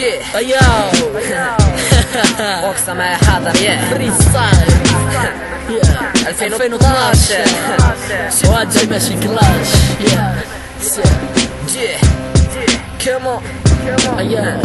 جيه. اياو بوكسة معايا حاضر يا. فري ستايل 2012 سواد جاي ماشي كلاش. يا. جيه. كمو اياو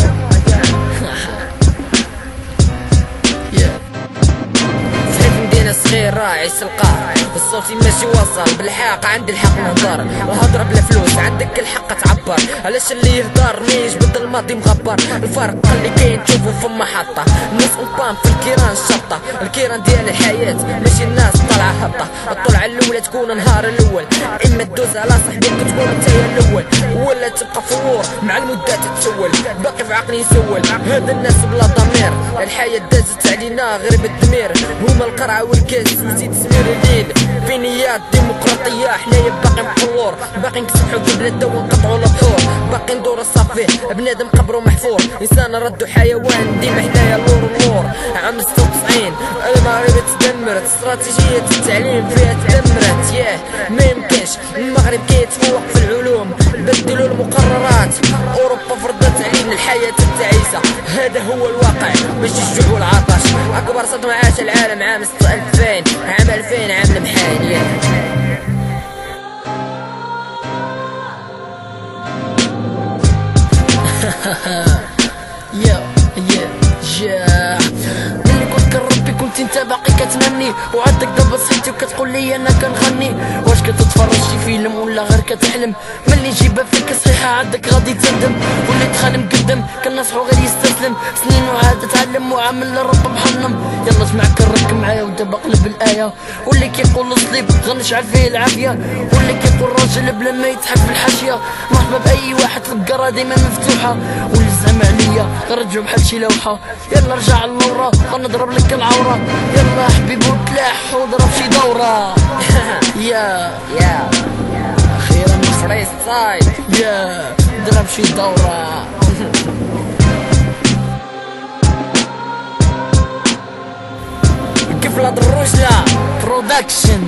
صغير راعي سلقار الصوت ماشي وصل بالحاق عندي الحق نهضر. الهضرة بلا فلوس عندك الحق تعبر. علاش اللي يهضر ميش بدل الماضي مغبر؟ الفرق اللي كاين تشوفو في محطة الناس اونبام في الكيران الشطة الكيران ديال الحياة. ماشي الناس طالعة هبطة الطلعة الأولى تكون النهار الأول. إما تدوز على صاحبك تكون انت الأول. ولا تبقى فور مع المدة تتسول. باقي في عقلي يسول. هذا الناس بلا ضمير. الحياة دازت علينا غير بالدمير هما القرعة والكاس وزيد سمير الليل في نيات ديمقراطية حنايا باقي مقور باقي نكسب حب البلاد ونقطعوا البحور باقي ندور الصافي. بنادم قبره محفور. إنسان ردو حيوان ديما حنايا اللور اللور عام 96 المغرب تدمرت استراتيجية التعليم فيها تدمرت. ياه ما يمكنش. المغرب كيتفوق في العلوم بدلوا المقررات. أوروبا فرضت علينا الحياة التعيسة. هذا هو الواقع. مش الجوع والعطش أكبر صدمة عاش العالم عام 2000 عام 2000 عام المحال ياه يا يا يا ملي كنت كربي كنت انت باقي كتنني وعندك دابا صحيتي وكتقول لي أنا كنغني. واش كتتفرج شي فيلم ولا غير كتحلم ملي جيبها فيك صحيحة عندك غادي تندم. واللي دخل مقدم كنصحو غير يستسلم. سنين وعاد تعلم وعامل لرب محنم يلا اسمع كرك معايا ودابا قلب الآية. واللي كيقول صليب غنشعل فيه العافية. واللي كيقول راجل بلا ما يتحب الحاشية. مرحبا بأي واحد القرا ديما مفتوحة. واللي زعم عليا غنرجعو بحال شي لوحة. يلا رجع للورا غنضرب لك العورة. يلا حبيبي وتلاح وضرب شي دورة. يا. يا. أخيرا فري ستايل يا. ضرب شي دورة. كيف لا دروجنا برودكشن